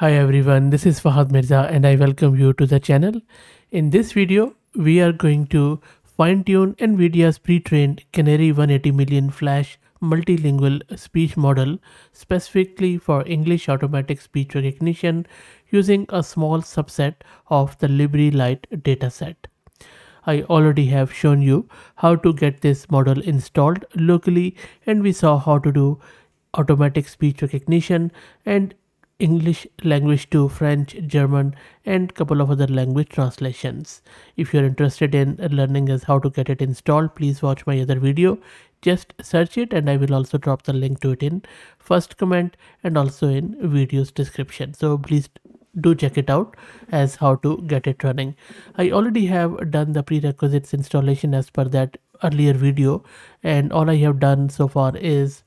Hi everyone, this is Fahd Mirza and I welcome you to the channel. In this video, we are going to fine-tune NVIDIA's pre-trained Canary 180 million flash multilingual speech model specifically for English automatic speech recognition using a small subset of the Libri dataset. I already have shown you how to get this model installed locally and we saw how to do automatic speech recognition and English language to French, German and couple of other language translations. If you're interested in learning as how to get it installed, please watch my other video. Just search it and I will also drop the link to it in first comment and also in video's description. So please do check it out as how to get it running. I already have done the prerequisites installation as per that earlier video and all I have done so far is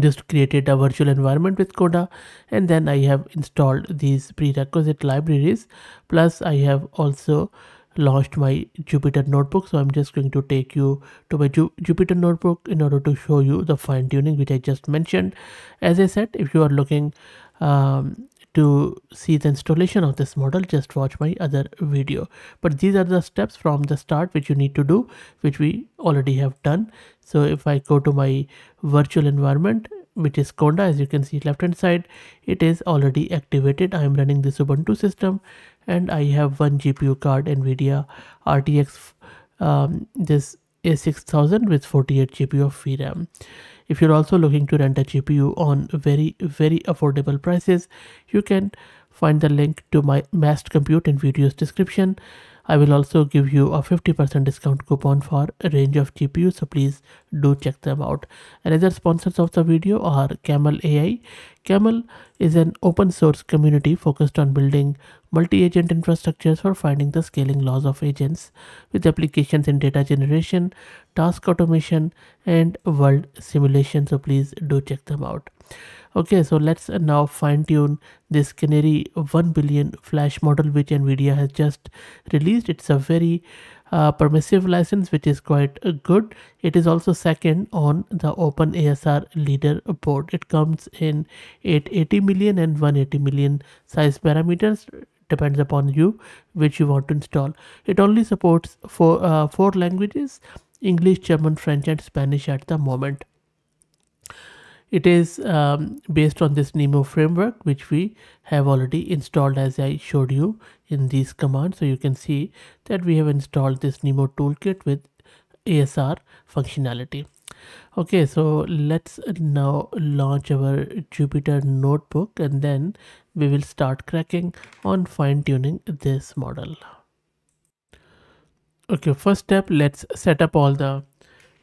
just created a virtual environment with Conda and then I have installed these prerequisite libraries. Plus I have also launched my Jupyter notebook so I'm just going to take you to my Ju Jupyter notebook in order to show you the fine tuning which I just mentioned. As I said if you are looking um, to see the installation of this model just watch my other video. But these are the steps from the start which you need to do which we already have done. So if i go to my virtual environment which is conda as you can see left hand side it is already activated. I am running this ubuntu system and i have one gpu card nvidia rtx um, this a6000 with 48 GPU of vram if you're also looking to rent a GPU on very, very affordable prices, you can find the link to my massed compute in video's description. I will also give you a 50% discount coupon for a range of GPUs, so please do check them out. Another sponsors of the video are Camel AI. Camel is an open source community focused on building multi-agent infrastructures for finding the scaling laws of agents with applications in data generation, task automation, and world simulation. So please do check them out okay so let's now fine tune this canary 1 billion flash model which nvidia has just released. It's a very uh, permissive license which is quite uh, good. It is also second on the open asr leader board it comes in 880 million and 180 million size parameters depends upon you which you want to install. It only supports four uh, four languages english german french and spanish at the moment it is um, based on this Nemo framework, which we have already installed as I showed you in these commands. So you can see that we have installed this Nemo toolkit with ASR functionality. Okay, so let's now launch our Jupyter notebook and then we will start cracking on fine tuning this model. Okay, first step, let's set up all the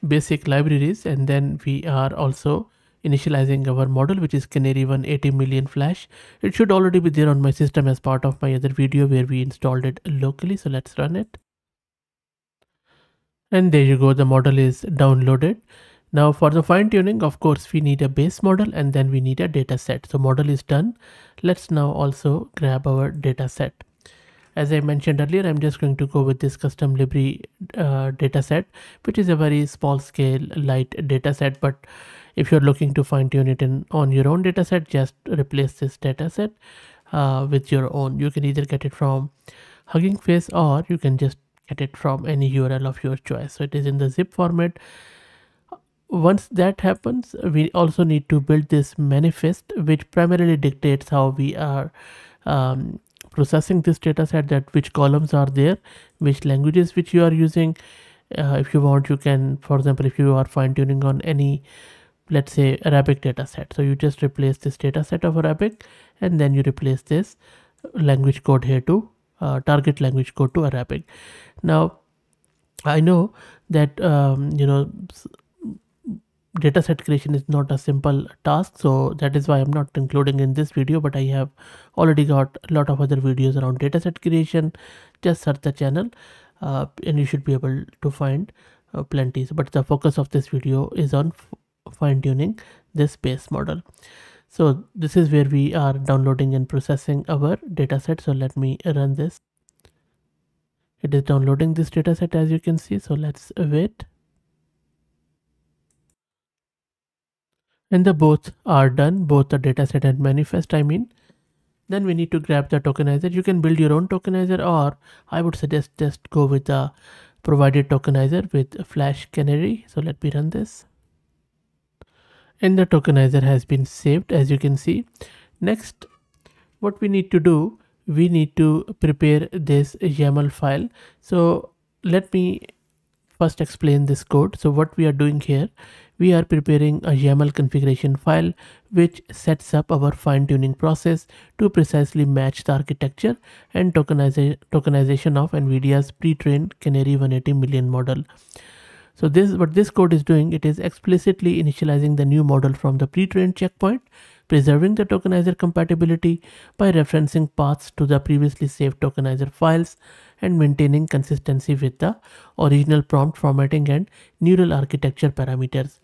basic libraries and then we are also initializing our model which is canary 180 million flash. It should already be there on my system as part of my other video where we installed it locally. So let's run it. And there you go. The model is downloaded. Now for the fine tuning of course we need a base model and then we need a data set. So model is done. Let's now also grab our data set. As I mentioned earlier, I'm just going to go with this custom Libri uh, dataset, which is a very small scale light dataset. But if you're looking to fine tune it in on your own dataset, just replace this dataset uh, with your own. You can either get it from Hugging Face or you can just get it from any URL of your choice. So it is in the zip format. Once that happens, we also need to build this manifest, which primarily dictates how we are um, processing this data set that which columns are there which languages which you are using uh, if you want you can for example if you are fine tuning on any let's say arabic data set. So you just replace this data set of arabic and then you replace this language code here to uh, target language code to arabic now i know that um, you know dataset creation is not a simple task so that is why i'm not including in this video but i have already got a lot of other videos around dataset creation. Just search the channel uh, and you should be able to find uh, plenty but the focus of this video is on fine-tuning this base model. So this is where we are downloading and processing our dataset. So let me run this. It is downloading this dataset as you can see. So let's wait. And the both are done. Both the dataset and manifest i mean. Then we need to grab the tokenizer. You can build your own tokenizer or i would suggest just go with the provided tokenizer with flash canary. So let me run this and the tokenizer has been saved as you can see. Next what we need to do we need to prepare this YAML file. So let me first explain this code. So what we are doing here we are preparing a YAML configuration file which sets up our fine-tuning process to precisely match the architecture and tokeniza tokenization of NVIDIA's pre-trained Canary 180 million model. So this is what this code is doing, it is explicitly initializing the new model from the pre-trained checkpoint, preserving the tokenizer compatibility by referencing paths to the previously saved tokenizer files and maintaining consistency with the original prompt formatting and neural architecture parameters.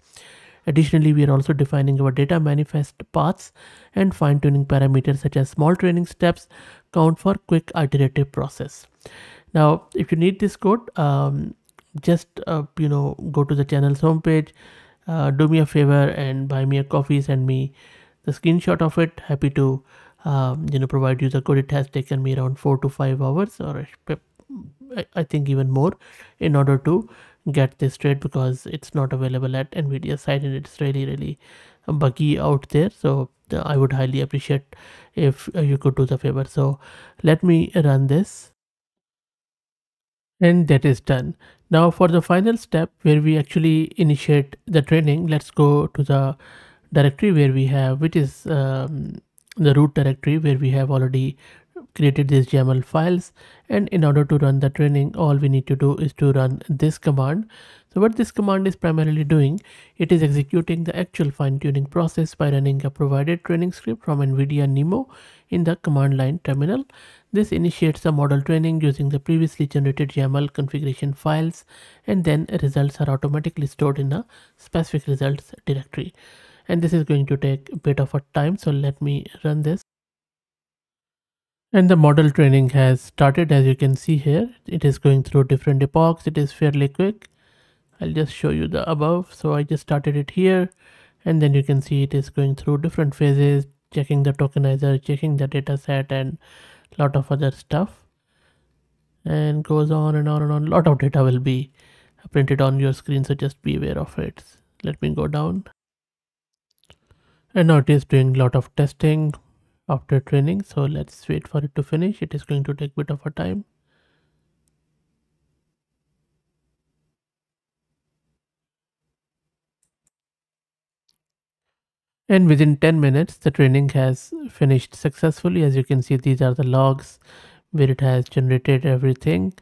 Additionally, we are also defining our data manifest paths and fine-tuning parameters such as small training steps count for quick iterative process. Now, if you need this code, um, just uh, you know go to the channel's homepage, uh, do me a favor and buy me a coffee. Send me the screenshot of it. Happy to um, you know provide you the code. It has taken me around four to five hours, or I think even more, in order to get this trade because it's not available at nvidia site and it's really really buggy out there so uh, i would highly appreciate if uh, you could do the favor so let me run this and that is done now for the final step where we actually initiate the training let's go to the directory where we have which is um, the root directory where we have already created these YAML files and in order to run the training all we need to do is to run this command. So what this command is primarily doing it is executing the actual fine-tuning process by running a provided training script from nvidia nemo in the command line terminal. This initiates the model training using the previously generated YAML configuration files and then results are automatically stored in a specific results directory. And this is going to take a bit of a time so let me run this and the model training has started as you can see here. It is going through different epochs. It is fairly quick. I'll just show you the above. So I just started it here and then you can see it is going through different phases, checking the tokenizer, checking the data set and lot of other stuff and goes on and on and on. Lot of data will be printed on your screen. So just be aware of it. Let me go down. And now it is doing a lot of testing, after training so let's wait for it to finish. It is going to take a bit of a time. And within 10 minutes the training has finished successfully. As you can see these are the logs where it has generated everything.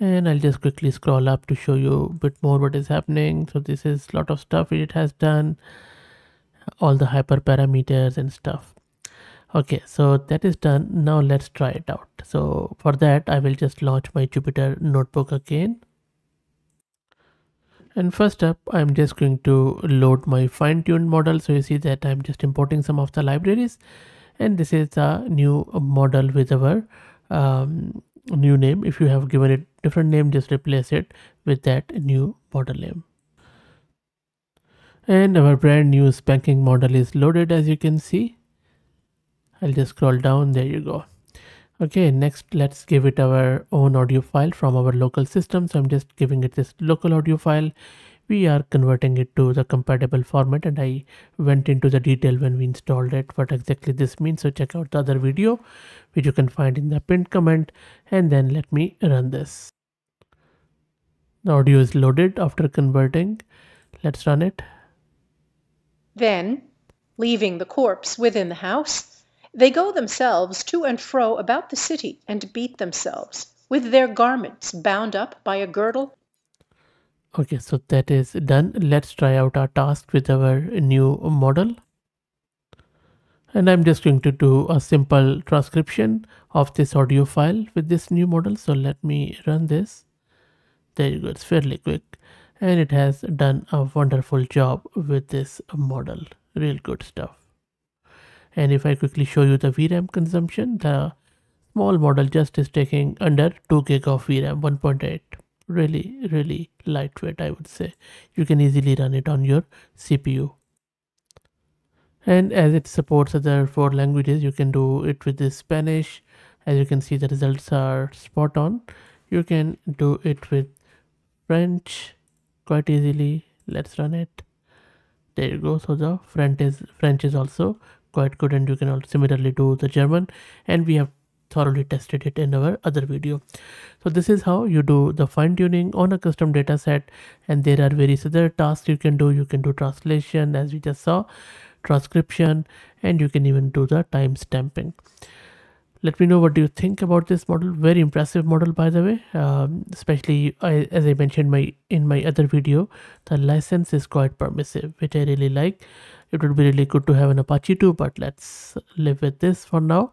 And I'll just quickly scroll up to show you a bit more what is happening. So this is a lot of stuff it has done all the hyperparameters and stuff okay so that is done. Now let's try it out. So for that i will just launch my jupyter notebook again. And first up i'm just going to load my fine-tuned model. So you see that i'm just importing some of the libraries. And this is a new model with our um, new name. If you have given it different name just replace it with that new model name. And our brand new spanking model is loaded as you can see I'll just scroll down. There you go. Okay next let's give it our own audio file from our local system. So I'm just giving it this local audio file. We are converting it to the compatible format and I went into the detail when we installed it what exactly this means. So check out the other video which you can find in the pinned comment and then let me run this. The audio is loaded after converting. Let's run it. Then leaving the corpse within the house they go themselves to and fro about the city and beat themselves, with their garments bound up by a girdle. Okay, so that is done. Let's try out our task with our new model. And I'm just going to do a simple transcription of this audio file with this new model. So let me run this. There you go, it's fairly quick. And it has done a wonderful job with this model. Real good stuff and if I quickly show you the VRAM consumption the small model just is taking under 2 gig of VRAM 1.8 really really lightweight I would say. You can easily run it on your CPU and as it supports other four languages you can do it with the Spanish. As you can see the results are spot on. You can do it with French quite easily. Let's run it. There you go. So the French is French is also quite good and you can also similarly do the German and we have thoroughly tested it in our other video. So this is how you do the fine tuning on a custom data set and there are various other tasks you can do. You can do translation as we just saw transcription and you can even do the time stamping. Let me know what do you think about this model. Very impressive model by the way. Um, especially I, as i mentioned my in my other video the license is quite permissive which i really like it would be really good to have an apache 2 but let's live with this for now.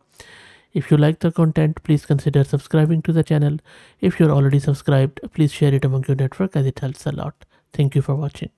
If you like the content please consider subscribing to the channel. If you're already subscribed please share it among your network as it helps a lot. Thank you for watching